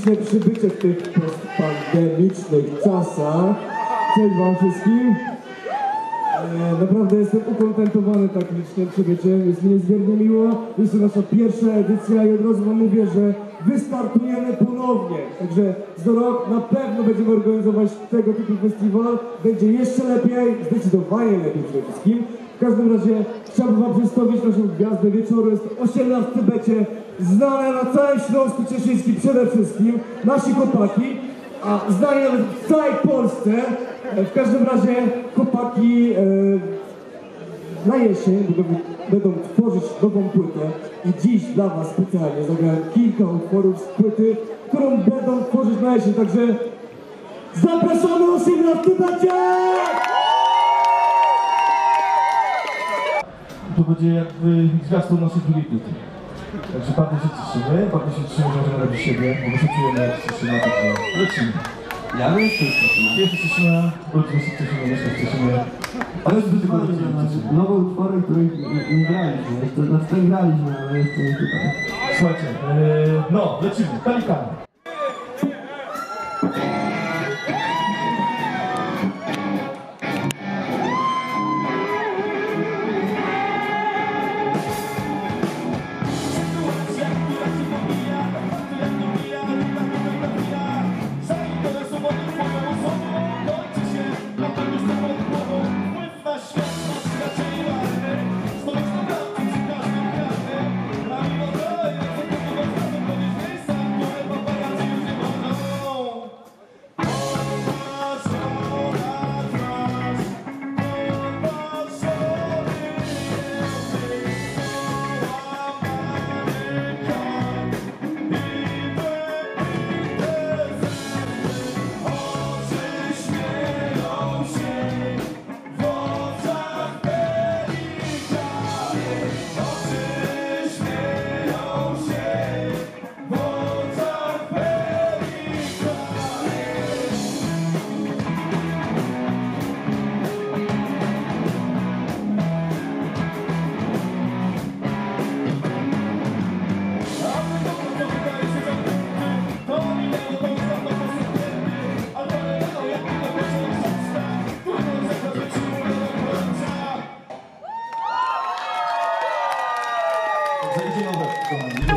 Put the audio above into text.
liczne przybycie w tych postpandemicznych czasach. Cześć wam wszystkim. E, Naprawdę jestem ukontentowany tak licznym przybyciem, jest mi niezmiernie miło. Jest to nasza pierwsza edycja i od razu wam mówię, że wystartujemy ponownie. Także za rok na pewno będziemy organizować tego typu festiwal. Będzie jeszcze lepiej, zdecydowanie lepiej przede wszystkim. W każdym razie chciałbym wam przedstawić naszą gwiazdę wieczoru. Jest to 18 becie, znane na całym Śląsku Cieszyńskim przede wszystkim. Nasi chłopaki, a znani nawet w całej Polsce. E, W każdym razie chłopaki e, na jesień będą, będą tworzyć nową płytę i dziś dla was specjalnie zagrałem kilka utworów z płyty, którą będą tworzyć na jesień, także zapraszamy 18 becie! To będzie jakby zwiastun naszej drugiej płyty. Także bardzo się cieszymy, bardzo się cieszymy, że możemy robić siebie, bo my się czujemy jak Cieszyna, także lecimy. Ja bym jeszcze Cieszyna. Jest Cieszyna, rodzimy się Cieszymy, jeszcze w Cieszynie. Ale do tego lecimy. Nowe utwory, których nie, graliśmy. Jeszcze, znaczy graliśmy, ale jeszcze nie tutaj. Słuchajcie, yy, no, lecimy, kalikami. 좀